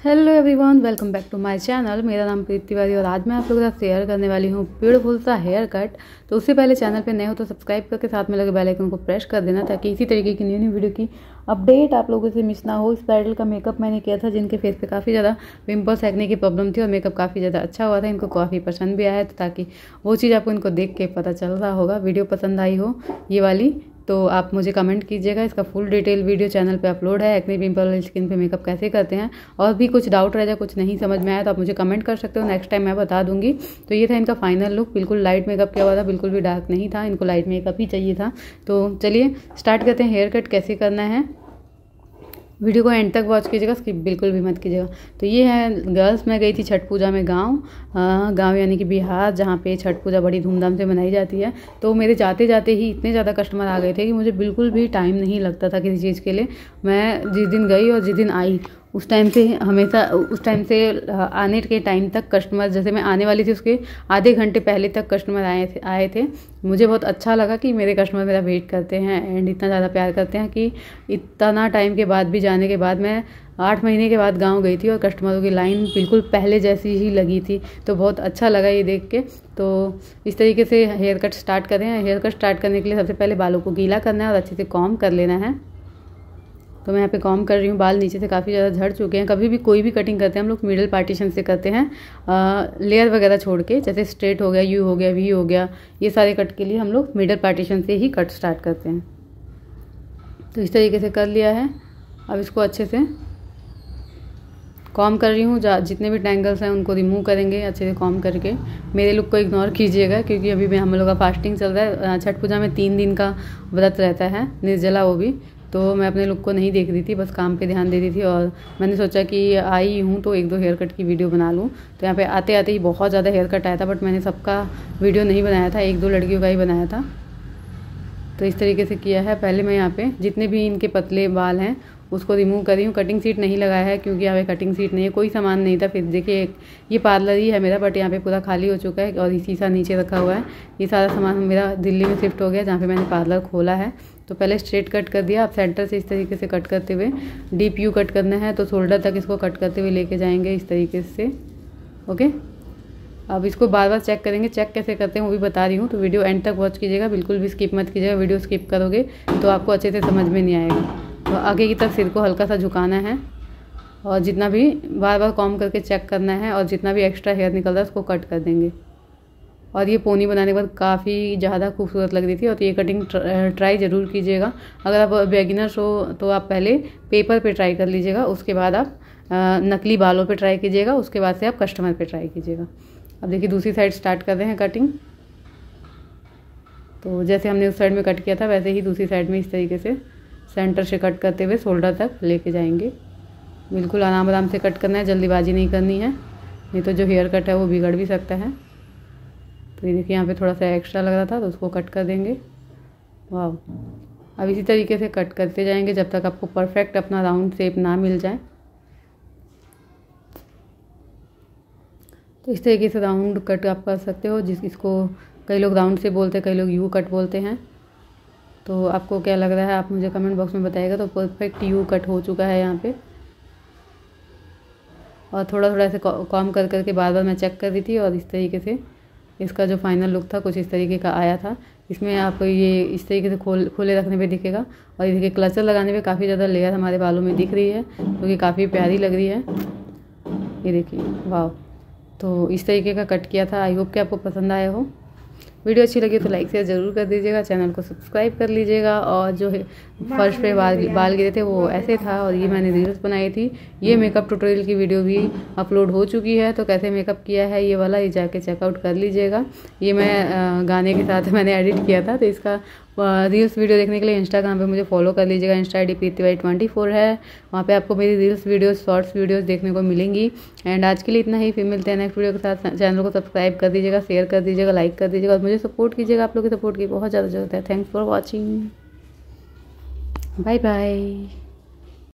Hello everyone welcome back to my channel मेरा नाम प्रीति तिवारी और आज मैं आप लोगों के साथ शेयर करने वाली हूँ ब्यूटीफुल सा हेयर कट तो उससे पहले चैनल पे नए हो तो सब्सक्राइब करके साथ में लगे बेल आइकन को प्रेस कर देना ताकि इसी तरीके की न्यू न्यू वीडियो की अपडेट आप लोगों से मिस ना हो। इस ब्राइडल का मेकअप मैंने किया था जिनके फेस पे काफ़ी ज़्यादा पिंपल्स सेकने की प्रॉब्लम थी और मेकअप काफ़ी ज़्यादा अच्छा हुआ था। इनको काफ़ी पसंद भी आया है तो ताकि वो चीज़ आपको इनको देख के पता चल रहा होगा। वीडियो पसंद आई हो, ये वाली तो आप मुझे कमेंट कीजिएगा। इसका फुल डिटेल वीडियो चैनल पे अपलोड है। एक्ने पिंपल वाली स्किन पे मेकअप कैसे करते हैं? और भी कुछ डाउट रह जाए, कुछ नहीं समझ में आया तो आप मुझे कमेंट कर सकते हो। नेक्स्ट टाइम मैं बता दूँगी। तो ये था इनका फाइनल लुक बिल्कुल लाइट मेकअप किया हुआ था, बिल्कुल भी डार्क नहीं था। इनको लाइट मेकअप ही चाहिए था। तो चलिए स्टार्ट करते हैं हेयर कट कैसे करना है। वीडियो को एंड तक वॉच कीजिएगा स्किप बिल्कुल भी मत कीजिएगा। तो ये है, गर्ल्स मैं गई थी छठ पूजा में गाँव गाँव यानी कि बिहार, जहाँ पे छठ पूजा बड़ी धूमधाम से मनाई जाती है। तो मेरे जाते जाते ही इतने ज़्यादा कस्टमर आ गए थे कि मुझे बिल्कुल भी टाइम नहीं लगता था किसी चीज़ के लिए। मैं जिस दिन गई और जिस दिन आई उस टाइम से हमेशा, उस टाइम से आने के टाइम तक कस्टमर जैसे मैं आने वाली थी उसके आधे घंटे पहले तक कस्टमर आए थे आए थे। मुझे बहुत अच्छा लगा कि मेरे कस्टमर मेरा वेट करते हैं एंड इतना ज़्यादा प्यार करते हैं कि इतना टाइम के बाद भी जाने के बाद मैं आठ महीने के बाद गाँव गई थी और कस्टमरों की लाइन बिल्कुल पहले जैसी ही लगी थी। तो बहुत अच्छा लगा ये देख के। तो इस तरीके से हेयर कट स्टार्ट करें। हेयर कट स्टार्ट करने के लिए सबसे पहले बालों को गीला करना है और अच्छे से कॉम कर लेना है। तो मैं यहाँ पे कॉम कर रही हूँ, बाल नीचे से काफ़ी ज़्यादा झड़ चुके हैं। कभी भी कोई भी कटिंग करते हैं, हम लोग मिडल पार्टीशन से करते हैं। लेयर वगैरह छोड़ के, जैसे स्ट्रेट हो गया यू हो गया वी हो गया, ये सारे कट के लिए हम लोग मिडल पार्टीशन से ही कट स्टार्ट करते हैं। तो इस तरीके से कर लिया है। अब इसको अच्छे से कॉम कर रही हूँ जितने भी टैंगल्स हैं उनको रिमूव करेंगे, अच्छे से कॉम करके। मेरे लुक को इग्नोर कीजिएगा, क्योंकि अभी भी हम लोग का फास्टिंग चल रहा है। छठ पूजा में तीन दिन का व्रत रहता है, निर्जला वो भी। तो मैं अपने लुक को नहीं देख रही थी, बस काम पे ध्यान दे रही थी और मैंने सोचा कि आई हूँ तो एक दो हेयर कट की वीडियो बना लूँ। तो यहाँ पे आते आते ही बहुत ज़्यादा हेयर कट आया था बट मैंने सबका वीडियो नहीं बनाया था, एक दो लड़कियों का ही बनाया था। तो इस तरीके से किया है। पहले मैं यहाँ पे जितने भी इनके पतले बाल हैं उसको रिमूव करी हूँ। कटिंग सीट नहीं लगाया है क्योंकि यहाँ पे कटिंग सीट नहीं है, कोई सामान नहीं था। फिर देखिए, ये पार्लर ही है मेरा बट यहाँ पे पूरा खाली हो चुका है और इसी शीशा नीचे रखा हुआ है। ये सारा सामान मेरा दिल्ली में शिफ्ट हो गया, जहाँ पे मैंने पार्लर खोला है। तो पहले स्ट्रेट कट कर दिया आप सेंटर से इस तरीके से कट करते हुए डीप यू कट करना है। तो शोल्डर तक इसको कट करते हुए लेके जाएँगे इस तरीके से। ओके अब इसको बार बार चेक करेंगे। चेक कैसे करते हैं वो भी बता रही हूँ। तो वीडियो एंड तक वॉच कीजिएगा। बिल्कुल भी स्किप मत कीजिएगा। वीडियो स्किप करोगे तो आपको अच्छे से समझ में नहीं आएगा। तो आगे की तरफ़ सिर को हल्का सा झुकाना है और जितना भी बार बार कॉम करके चेक करना है और जितना भी एक्स्ट्रा हेयर निकल रहा है उसको कट कर देंगे। और ये पोनी बनाने के बाद काफ़ी ज़्यादा खूबसूरत लग रही थी और ये कटिंग ट्राई ज़रूर कीजिएगा। अगर आप बेगिनर्स हो तो आप पहले पेपर पे ट्राई कर लीजिएगा, उसके बाद आप नकली बालों पे ट्राई कीजिएगा, उसके बाद से आप कस्टमर पे ट्राई कीजिएगा। अब देखिए दूसरी साइड स्टार्ट कर रहे हैं कटिंग। तो जैसे हमने उस साइड में कट किया था, वैसे ही दूसरी साइड में इस तरीके से। सेंटर से कट करते हुए शोल्डर तक लेके जाएँगे। बिल्कुल आराम आराम से कट करना है, जल्दीबाजी नहीं करनी है। नहीं तो जो हेयर कट है वो बिगड़ भी सकता है। तो ये देखिए, यहाँ पे थोड़ा सा एक्स्ट्रा लग रहा था तो उसको कट कर देंगे। वाह अब इसी तरीके से कट करते जाएँगे, जब तक आपको परफेक्ट अपना राउंड शेप ना मिल जाए। तो इस तरीके से राउंड कट आप कर सकते हो, जिस, इसको कई लोग राउंड से बोलते हैं, कई लोग यू कट बोलते हैं। तो आपको क्या लग रहा है, आप मुझे कमेंट बॉक्स में बताइएगा तो परफेक्ट यू कट हो चुका है यहाँ पे। और थोड़ा थोड़ा ऐसे कॉम कर करके बार बार मैं चेक कर रही थी और इस तरीके से इसका जो फाइनल लुक था, कुछ इस तरीके का आया था। इसमें आपको ये इस तरीके से खोल, खोले रखने पे दिखेगा और ये देखिए क्लचर लगाने पे काफ़ी ज़्यादा लेयर हमारे बालों में दिख रही है क्योंकि तो काफ़ी प्यारी लग रही है। ये देखिए वाह तो इस तरीके का कट किया था। आई होप कि आपको पसंद आया हो। वीडियो अच्छी लगी तो लाइक शेयर ज़रूर कर दीजिएगा चैनल को सब्सक्राइब कर लीजिएगा और जो है, फर्श पे बाल बाल गिरे थे वो ऐसे था और ये मैंने रील्स बनाई थी। ये मेकअप ट्यूटोरियल की वीडियो भी अपलोड हो चुकी है तो कैसे मेकअप किया है ये वाला ये जाके चेकआउट कर लीजिएगा। ये मैं गाने के साथ मैंने एडिट किया था तो इसका रील्स वीडियो देखने के लिए इंस्टाग्राम पे मुझे फॉलो कर लीजिएगा। Insta I D Preeti Y twenty four है। वहाँ पे आपको मेरी रील्स वीडियोस शॉर्ट्स वीडियोस देखने को मिलेंगी। एंड आज के लिए इतना ही। फिर मिलते हैं नेक्स्ट वीडियो के साथ। चैनल को सब्सक्राइब कर दीजिएगा शेयर कर दीजिएगा लाइक कर दीजिएगा। और मुझे सपोर्ट कीजिएगा आप लोग की सपोर्ट की। बहुत ज़्यादा ज़रूरत है। Thanks for watching bye bye